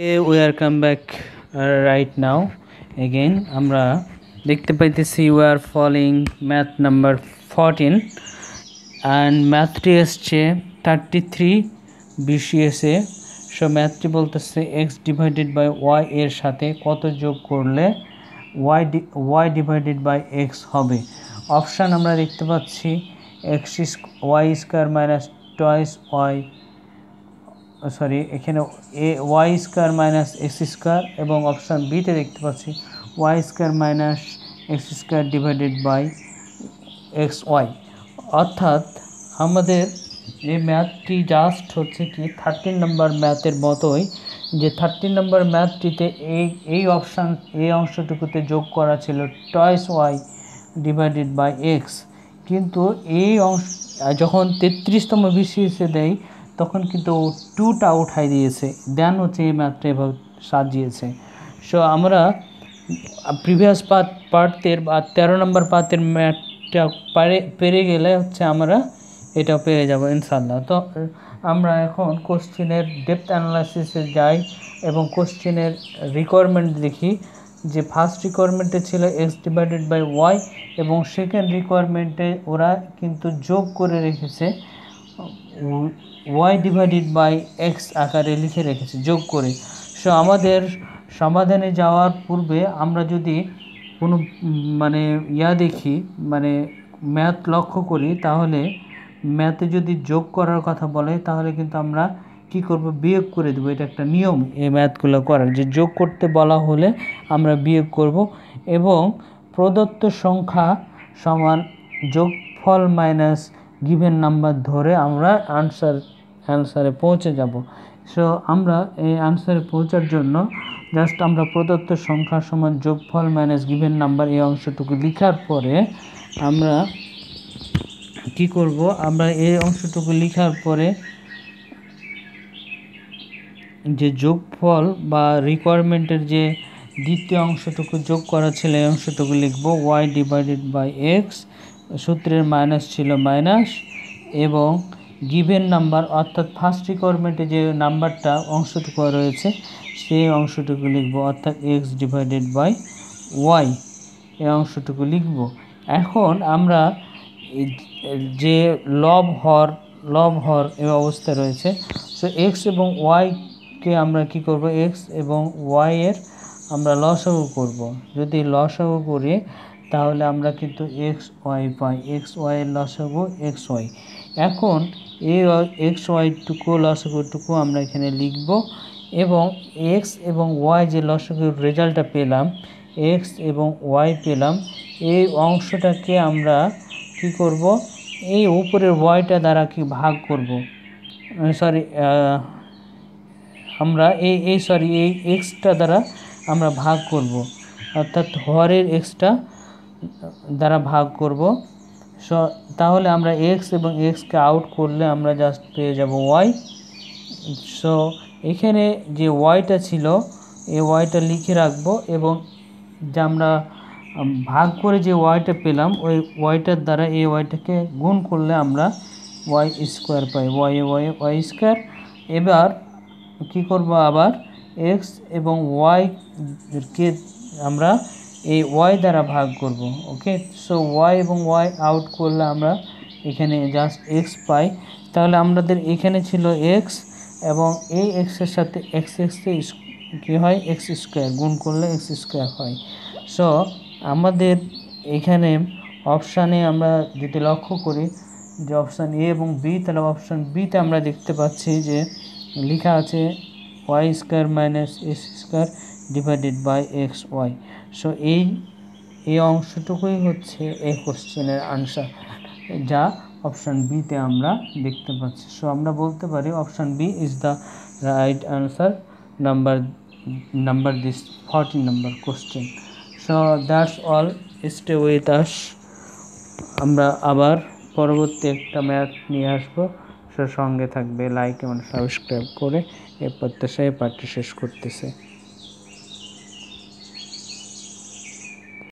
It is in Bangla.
We are come back right now again আমরা দেখতে পাইতেছি we are following math number fourteen and ম্যাথটি এসছে থার্টি থ্রি বিসিএসে সো ম্যাথটি বলতেছে এক্স ডিভাইডেড বাই ওয়াই এর সাথে কত যোগ করলে y d y divided by x হবে? অপশান আমরা দেখতে পাচ্ছি x y square minus twice y sorry এখানে এ, y square minus x square এবং অপশান বিতে দেখতে পাচ্ছি, y square minus x square divided by x y. অর্থাৎ আমাদের এই ম্যাথটি জাস্ট হচ্ছে কি থার্টিন নাম্বার ম্যাথের মতোই, যে থার্টিন নাম্বার ম্যাথটিতে এই এই অপশান, এই অংশটুকুতে যোগ করা ছিল twice y divided by x কিন্তু এই অংশ, যখন তেত্রিশতম বিসিএসে দেয় তখন কিন্তু টুটা উঠাই দিয়েছে। দেন হচ্ছে এই ম্যাথটা এভাবে সাজিয়েছে। সো আমরা প্রিভিয়াস পার্ট পার্টের বা তেরো নম্বর পার্টের ম্যাথটা পারে, পেরে গেলে হচ্ছে আমরা এটা পেয়ে যাব ইনশাল্লাহ তো, আমরা এখন কোশ্চেনের ডেপথ অ্যানালাইসিসে যাই এবং কোশ্চেনের রিকোয়ারমেন্ট দেখি। যে ফার্স্ট রিকোয়ারমেন্টে ছিল এক্স ডিভাইডেড বাই ওয়াই এবং সেকেন্ড রিকোয়ারমেন্টে ওরা কিন্তু যোগ করে রেখেছে। ওয়াই ডিভাইডেড বাই এক্স আকারে লিখে রেখেছে, যোগ করে। সো আমাদের সমাধানে যাওয়ার পূর্বে আমরা যদি কোনো মানে ইয়া দেখি মানে ম্যাথ লক্ষ্য করি, তাহলে ম্যাথে যদি যোগ করার কথা বলে, তাহলে কিন্তু আমরা কি করব? বিয়োগ করে দেবো। এটা একটা নিয়ম এই ম্যাথগুলো করার, যে যোগ করতে বলা হলে আমরা বিয়োগ করব এবং প্রদত্ত সংখ্যা সমান যোগফল মাইনাস গিভেন নাম্বার ধরে আমরা আনসার অ্যান্সারে পৌঁছে যাব। সো আমরা এই আনসারে পৌঁছার জন্য জাস্ট আমরা প্রদত্ত সংখ্যা সমান যোগফল মাইনাস গিভেন নাম্বার এই অংশটুকু লেখার পরে আমরা কি করব? আমরা এই অংশটুকু লেখার পরে যে যোগফল বা রিকোয়ারমেন্টের যে দ্বিতীয় অংশটুকু যোগ করা ছিল, এই অংশটুকু লিখব ওয়াই ডিভাইডেড বাই এক্স সূত্রের মাইনাস ছিল মাইনাস এবং গিভেন নাম্বার অর্থাৎ ফার্স্ট রিকোয়ারমেন্টে যে নাম্বারটা অংশটুকু রয়েছে, সেই অংশটুকু লিখব। অর্থাৎ এক্স ডিভাইডেড বাই ওয়াই এই অংশটুকু লিখব। এখন আমরা যে লব হর লব হর এ অবস্থা রয়েছে সো এক্স এবং ওয়াইকে আমরা কি করব? এক্স এবং ওয়াই এর আমরা লসাগু করব। যদি লসাগু করি তাহলে আমরা কিন্তু এক্স ওয়াই পাই। এক্স ওয়াইয়ের লসাগু এক্স ওয়াই এখন এই এক্স ওয়াইটুকু লসাগুটুকু আমরা এখানে লিখব। এবং এক্স এবং ওয়াই যে লসাগুর রেজাল্টটা পেলাম এক্স এবং ওয়াই পেলাম, এই অংশটাকে আমরা কি করব? এই উপরের ওয়াইটা দ্বারা কি ভাগ করব? সরি আমরা এই এই সরি এই এক্সটা দ্বারা আমরা ভাগ করব। অর্থাৎ হরের এক্সটা দ্বারা ভাগ করব। তাহলে আমরা এক্স এবং এক্সকে আউট করলে আমরা জাস্ট পেয়ে যাব ওয়াই সো এখানে যে ওয়াইটা ছিল এই ওয়াইটা লিখে রাখব এবং যে আমরা ভাগ করে যে ওয়াইটা পেলাম, ওই ওয়াইটার দ্বারা এই ওয়াইটাকে গুণ করলে আমরা ওয়াই স্কোয়ার পাই। ওয়াই ওয়াই ওয়াই স্কোয়ার এবার কি করব আবার? এক্স এবং ওয়াইকে আমরা এই ওয়াই দ্বারা ভাগ করব ওকে সো ওয়াই এবং ওয়াই আউট করলে আমরা এখানে জাস্ট এক্স পাই। তাহলে আমাদের এখানে ছিল এক্স এবং এই এক্সের সাথে এক্স এক্সে কী হয়? এক্স স্কোয়ার গুণ করলে এক্স স্কোয়ার হয়। সো আমাদের এখানে অপশানে আমরা যদি লক্ষ্য করি যে অপশান এ এবং বি তাহলে অপশান বিতে আমরা দেখতে পাচ্ছি যে লেখা আছে Y square minus X square divided by X Y so এই এই অংশটুকুই হচ্ছে এই কোশ্চেনের আনসার যা অপশান বিতে আমরা দেখতে পাচ্ছি। সো আমরা বলতে পারি option B is the right answer number number this forty number question so that's all stay with us আমরা আবার পরবর্তী একটা ম্যাথ নিয়ে আসব। সো সঙ্গে থাকবে। লাইক এবং সাবস্ক্রাইব করে এ প্রত্যাশায় পার্টি শেষ করতেছে।